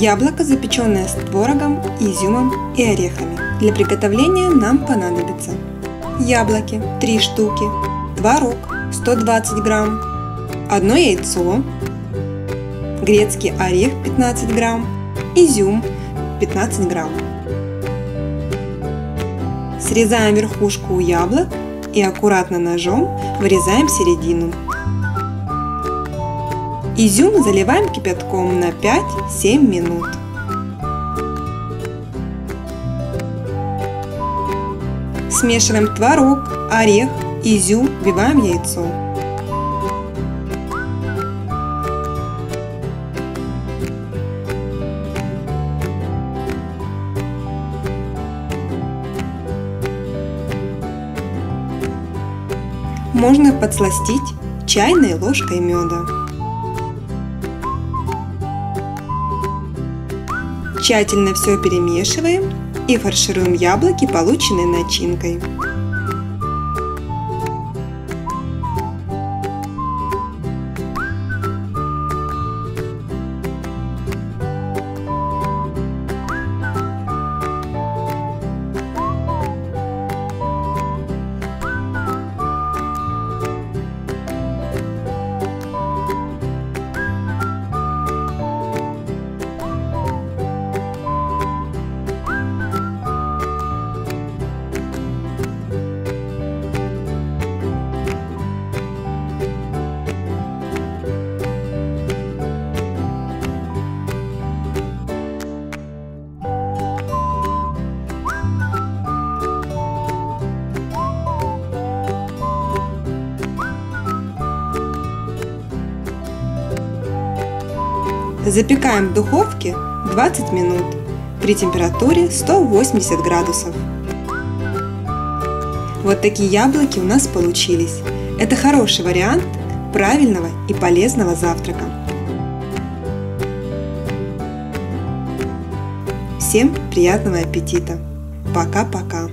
Яблоко, запеченное с творогом, изюмом и орехами. Для приготовления нам понадобится яблоки 3 штуки, творог 120 грамм, одно яйцо, грецкий орех 15 грамм, изюм 15 грамм. Срезаем верхушку у яблок и аккуратно ножом вырезаем середину. Изюм заливаем кипятком на 5-7 минут. Смешиваем творог, орех, изюм, вбиваем яйцо. Можно подсластить чайной ложкой меда. Тщательно все перемешиваем и фаршируем яблоки полученной начинкой. Запекаем в духовке 20 минут при температуре 180 градусов. Вот такие яблоки у нас получились. Это хороший вариант правильного и полезного завтрака. Всем приятного аппетита! Пока-пока!